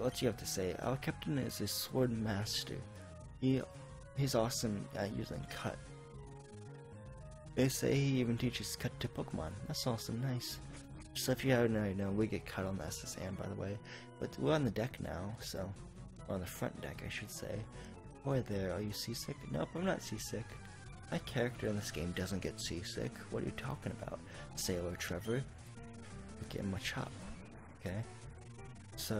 what you have to say? Our captain is a sword master. He he's awesome at using cut. They say he even teaches cut to Pokemon. That's awesome, nice. So if you haven't already known, we get cut on the S.S. Anne by the way. But we're on the deck now, so on the front deck I should say. Boy there, are you seasick? Nope, I'm not seasick. My character in this game doesn't get seasick. What are you talking about? Sailor Trevor. Get him a chop. Okay. So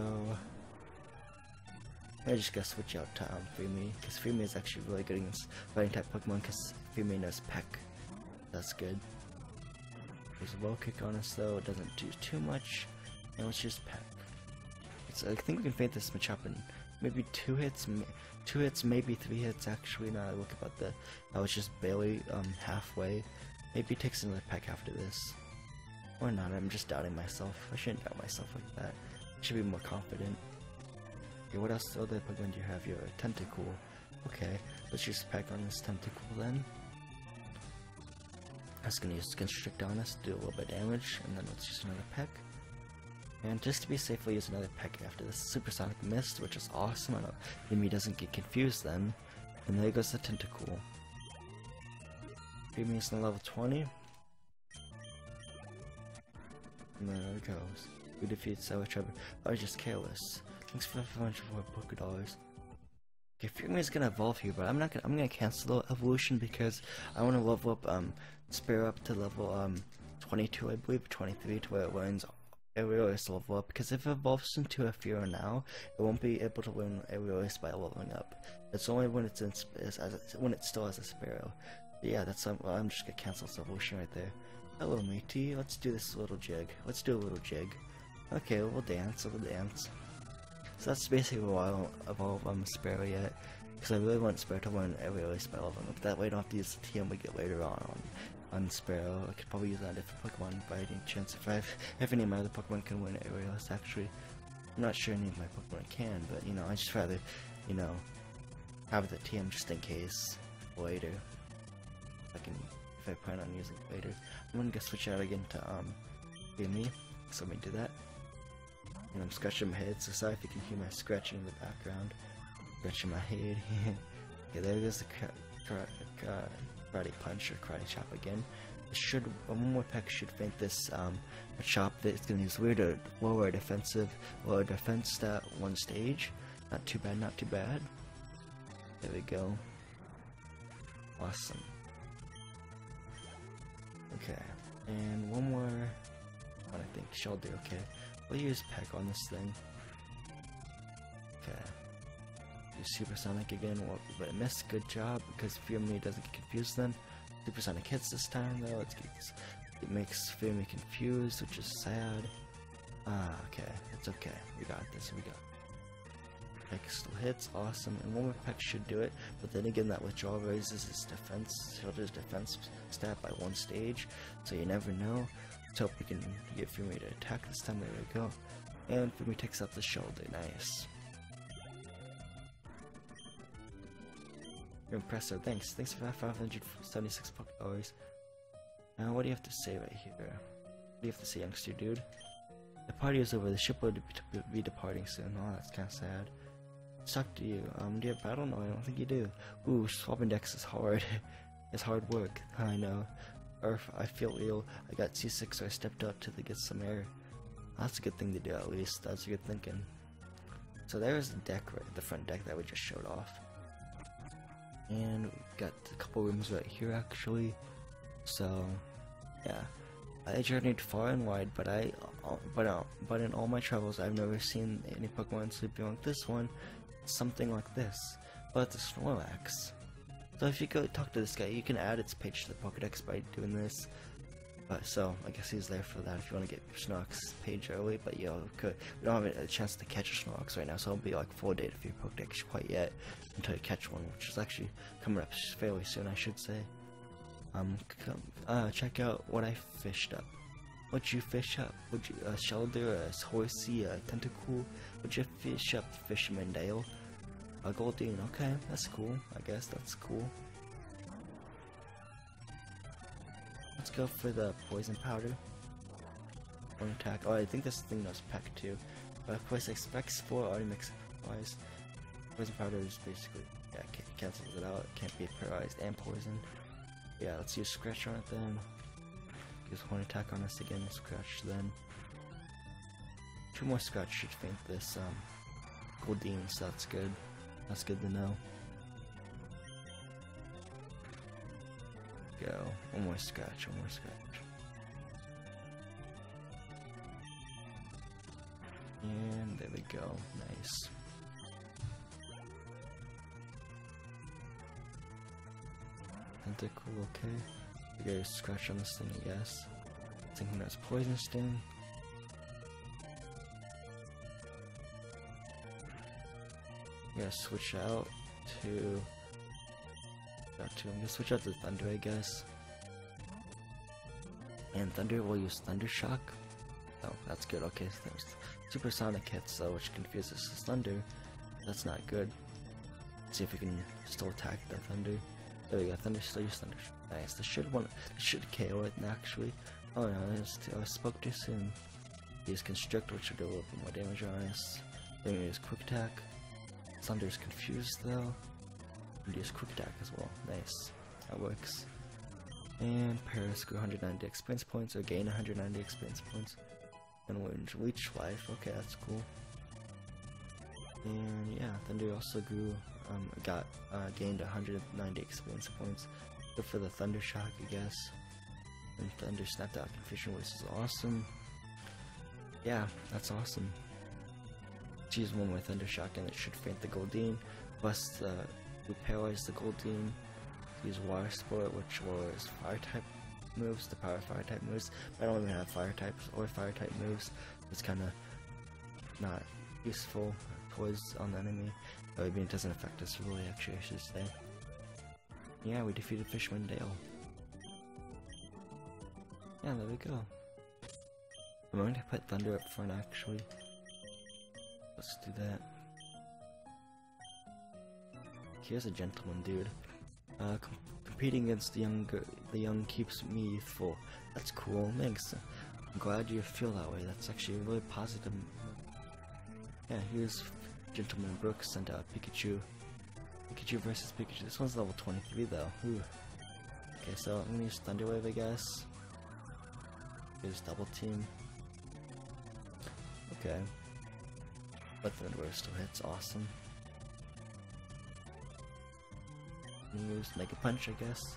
I just gotta switch out to um, because Freemy is actually really good against fighting type Pokemon, because Freemy knows Peck. That's good. There's a low kick on us though, it doesn't do too much, and let's just Peck. I think we can faint this Machop in maybe two hits, two hits, maybe three hits actually, now I look about the, I was just barely um, halfway. Maybe takes another Peck after this. Or not, I'm just doubting myself. I shouldn't doubt myself like that. I should be more confident. Okay, what else oh, other Pokemon do you have? Your Tentacool. Okay, let's just pack on this Tentacool then. Was gonna use Constrict on us, do a little bit of damage, and then let's use another peck. And just to be safe, we'll use another peck after this Supersonic Mist, which is awesome. I know Mimi doesn't get confused then. And there goes the Tentacool. Mimi is in level 20. And there it goes. We defeat Sailor Trevor. Oh, I was just careless. Thanks for the 504 Poké Dollars. Okay, Freeman is gonna evolve here, but I'm not gonna. I'm gonna cancel the evolution because I want to level up um Spear up to level um 22, I believe, 23, to where it learns Aerial Ace level up. Because if it evolves into a Fearow now, it won't be able to learn Aerial Ace by leveling up. It's only when it's in as, as when it still has a Spearow. But yeah, that's um, well, I'm just gonna cancel this evolution right there. Hello, matey. Let's do this little jig. Let's do a little jig. Okay, we'll dance. We'll dance. So that's basically why I don't evolve on Spearow yet. Because I really want Spearow to learn every early spell of them. That way I don't have to use the TM we get later on on, on Spearow. I could probably use that different Pokemon by any chance. If I have, if any of my other Pokemon can win Aerial Ace, actually. I'm not sure any of my Pokemon can, but you know, I just rather, you know, have the TM just in case later. I can, if I plan on using it later. I'm gonna go switch out again to, um, me. So let me do that. And I'm scratching my head, so sorry if you can hear my scratching in the background. Scratching my head. okay, there goes the karate punch or karate chop again. It should one more peck should faint this um chop that it's gonna use weird lower defensive lower defense stat one stage. Not too bad, not too bad. There we go. Awesome. Okay. And one more one I think shall do okay. We'll use Peck on this thing. Okay. Do Supersonic again, well, but it missed. Good job, because Me doesn't get confused then. Supersonic hits this time though, it makes Me confused, which is sad. Ah, okay, it's okay. We got this, we got Peck still hits, awesome, and one more Peck should do it, but then again that withdrawal raises his defense, Shellder's defense stat by one stage, so you never know. Hope we can get Fumi to attack this time. There we go. And Fumi takes out the Shellder. Nice. You're impressive. Thanks. Thanks for that 576 dollars. Now, what do you have to say right here? What do you have to say, youngster dude? The party is over. The ship will be departing soon. Oh, that's kind of sad. Suck to you. Um, do you have battle? No, I don't think you do. Ooh, swapping decks is hard. it's hard work. I know or if I feel ill, I got seasick, so I stepped up to get some air. That's a good thing to do, at least. That's a good thinking. So there's the deck, right, the front deck that we just showed off. And we got a couple rooms right here, actually. So, yeah. I journeyed far and wide, but I, uh, but uh, but in all my travels, I've never seen any Pokemon sleeping like this one. Something like this, but the Snorlax. So if you go talk to this guy, you can add its page to the Pokedex by doing this. But so I guess he's there for that if you want to get Snorlax's page early. But you know, could, we don't have a chance to catch a Snorlax right now, so it'll be like full data for your Pokedex quite yet until you catch one, which is actually coming up fairly soon, I should say. Um, come, uh, check out what I fished up. What'd you fish up? Would you a Shellder, a Horsea, a Tentacool? Would you fish up, Fisherman Dale? A Goldeen, okay, that's cool. I guess that's cool. Let's go for the poison powder. One attack. Oh, I think this thing knows peck too. But of course, expects already mix wise. Poison powder is basically yeah, cancels it out. It can't be paralyzed and poisoned. Yeah, let's use scratch on it then. Use one attack on us again. Scratch then. Two more scratch should faint this um, Goldeen, so that's good. That's good to know. Go. One more scratch, one more scratch. And there we go. Nice. Tentacool, okay. We got a scratch on this thing, I guess. Thinking that's poison sting. Yeah, switch out to. Back to. I'm gonna switch out to Thunder, I guess. And Thunder will use Thunder Shock. Oh, that's good. Okay, there's supersonic hits, though, which confuses the Thunder. That's not good. Let's see if we can still attack the Thunder. There we go. Thunder still use Thunder. Nice. This should want. This should KO it actually. Oh no, I, just, I spoke too soon. Use Constrict, which should do a little bit more damage on us. Then we use Quick Attack. Thunder's confused though. And use Quick Attack as well. Nice. That works. And Paris grew 190 experience points, or gain 190 experience points. And Leech Life, okay, that's cool. And yeah, Thunder also grew, um, got, uh, gained 190 experience points. Good for the Thunder Shock, I guess. And Thunder snapped out Confusion Voice is awesome. Yeah, that's awesome. Choose one more Thunder Shock and it should faint the Goldeen. Plus, uh, we paralyze the Goldeen use Water Sport, which was Fire type moves, the power Fire type moves. But I don't even have Fire types or Fire type moves. It's kind of not useful towards on the enemy. I mean, it doesn't affect us really, actually, I should say. Yeah, we defeated Fishman Dale. Yeah, there we go. I'm going to put Thunder up front, actually. Let's do that. Here's a gentleman, dude. Uh, com competing against the young, the young keeps me youthful. That's cool. Thanks. I'm glad you feel that way. That's actually really positive. Yeah, here's Gentleman Brooks and uh, Pikachu. Pikachu versus Pikachu. This one's level 23 though. Ooh. Okay, so I'm gonna use Thunder Wave, I guess. Use Double Team. Okay. But Thunder Wave still hits. Awesome. Use a Punch, I guess.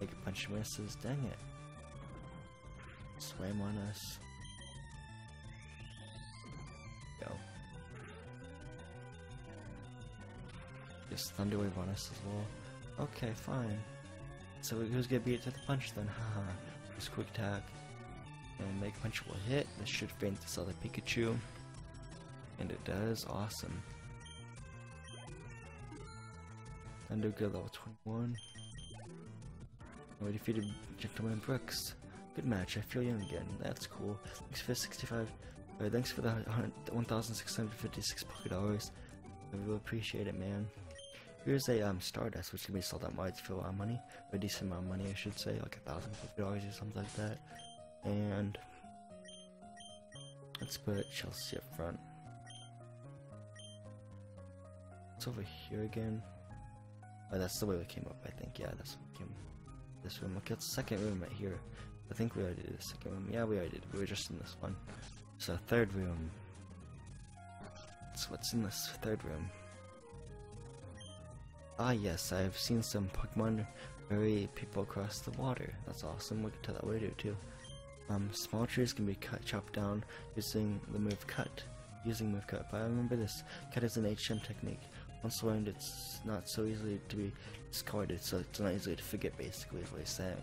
Mega Punch misses. Dang it. Swam on us. Go. Just Thunder Wave on us as well. Okay, fine. So who's gonna beat it to the punch then? Haha. Just quick attack. And Mega Punch will hit. This should faint this other Pikachu. And it does. Awesome. Undergirl level 21. And we defeated Gentleman Brooks. Good match, I feel young again. That's cool. Thanks for 65. Uh, thanks for the 1,656 pocket Dollars. I really appreciate it, man. Here's a um, Stardust, which can be sold at Marts for a lot of money. A decent amount of money, I should say, like a thousand Poké Dollars or something like that. And let's put Chelsea up front. Over here again. Oh, that's the way we came up, I think. Yeah, that's what came. This room. Okay, it's second room right here. I think we already did the second room. Yeah, we already did. We were just in this one. So, third room. So, what's in this third room? Ah, yes, I've seen some Pokemon bury people across the water. That's awesome. We can tell that later, too. Um, small trees can be cut, chopped down using the move cut. Using move cut. But I remember this. Cut is an HM technique. Once learned, it's not so easily to be discarded, so it's not easy to forget, basically, is what he's saying.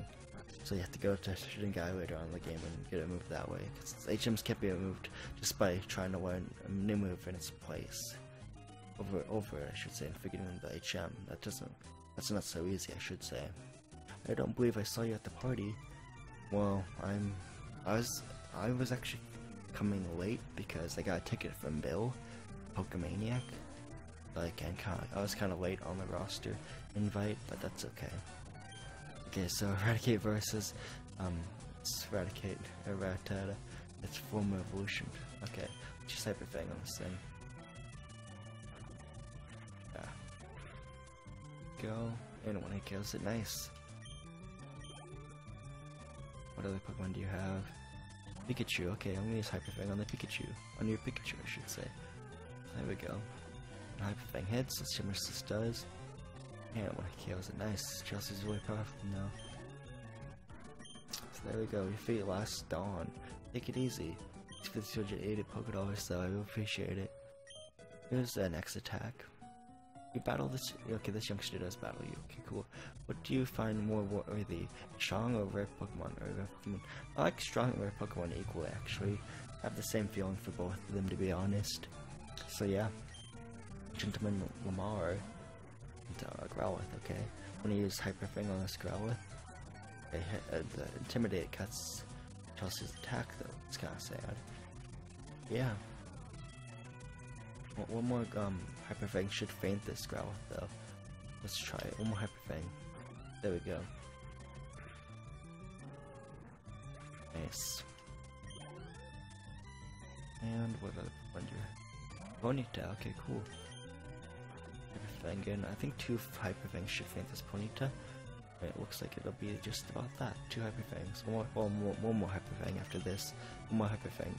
So you have to go to a shooting guy later on in the game and get it moved that way. Because HMs can't be moved just by trying to learn a new move in its place. Over, over, I should say, and figuring the HM. That doesn't, that's not so easy, I should say. I don't believe I saw you at the party. Well, I'm, I was, I was actually coming late because I got a ticket from Bill, Pokemaniac like and kind of, I was kind of late on the roster invite, but that's okay. Okay, so Eradicate versus um, Eradicate Rattata. It's form evolution. Okay, Just Fang on this thing. Yeah. Go. And when it kills it, nice. What other Pokemon do you have? Pikachu. Okay, I'm gonna use Hyper Fang on the Pikachu. On your Pikachu, I should say. There we go. Hyper Fang hits. See this does. And when it kills it, nice. Chelsea's really powerful now. So there we go. We defeat Last Dawn. Take it easy. It's for the 280 Pokedollars, though. I will appreciate it. Here's the next attack. You battle this. Okay, this youngster does battle you. Okay, cool. What do you find more worthy? Strong or rare Pokemon? Or rare Pokemon? I like strong and rare Pokemon equally, actually. I have the same feeling for both of them, to be honest. So, yeah. Gentleman Lamar. Uh, Growlithe, okay. When you use Hyper Fang on this Growlithe, it, uh, the Intimidate cuts Chelsea's attack, though. It's kind of sad. Yeah. One more um, Hyper Fang should faint this Growlithe, though. Let's try it. One more Hyper Fang. There we go. Nice. And what other have? Ponyta, okay, cool. I think two Hyper Fangs should faint this Ponyta. It looks like it'll be just about that. Two Hyper Fangs. One more, well, more, one more Hyper Fang after this. One more Hyper Fang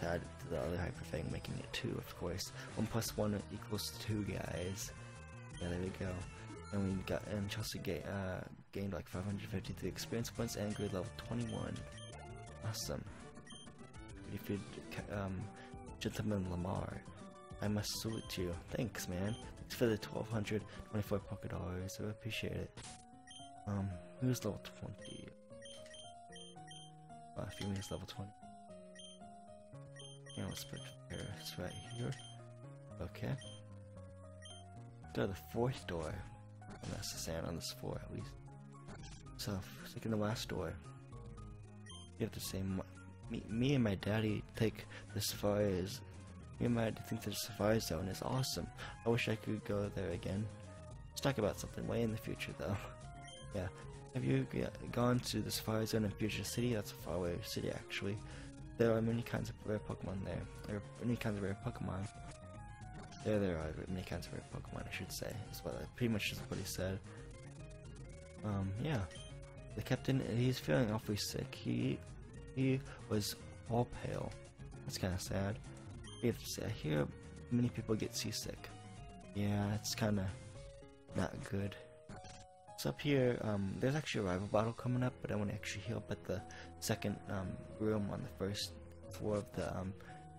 to add to the other Hyper Fang, making it two, of course. One plus one equals two, guys. Yeah, there we go. And we got and Chelsea ga uh, gained like 553 experience points and grade level 21. Awesome. If you um, Gentleman Lamar, I must salute you. Thanks, man. Thanks for the 1224 Pokedollars. I appreciate it. Um, who's level 20? Uh, Femi's level 20. Yeah, let's put Paris right here. Okay. Go to the fourth door. And that's the sand on this floor, at least. So, taking the last door. You have to say, me, me and my daddy take this safari is. And my daddy think the safari zone is awesome. I wish I could go there again. Let's talk about something way in the future, though. yeah. Have you gone to the safari zone in Fuchsia City? That's a faraway city, actually. There are many kinds of rare Pokemon there. There are many kinds of rare Pokemon. There, there are many kinds of rare Pokemon, I should say. That's what pretty much is what he said. Um, yeah. The captain, he's feeling awfully sick. He, he was all pale. That's kind of sad. Have I hear many people get seasick. Yeah, it's kind of not good. So up here, um, there's actually a rival bottle coming up, but I want to actually heal up at the second um, room on the first floor of the um,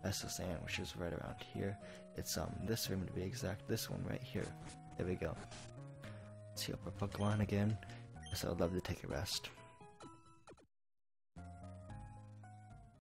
S.S. Anne, which is right around here. It's um this room to be exact, this one right here. There we go. Let's heal up our Pokemon again. So I'd love to take a rest.